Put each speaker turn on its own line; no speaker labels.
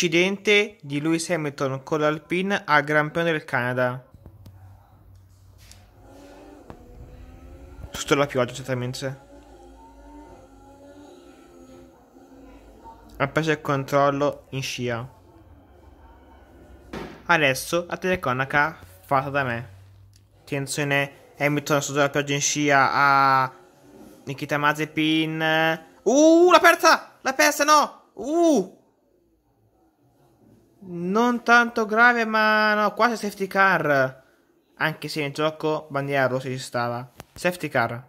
Incidente di Lewis Hamilton con l'Alpine al Gran Premio del Canada. Sotto la pioggia, certamente. Ha preso il controllo in scia. Adesso la telecronaca fatta da me. Attenzione, Hamilton sotto la pioggia in scia a Nikita Mazepin. Uh, l'ha persa! L'ha persa, no! Uh! Non tanto grave, ma no, quasi safety car. Anche se in gioco bandiera rossa ci stava. Safety car.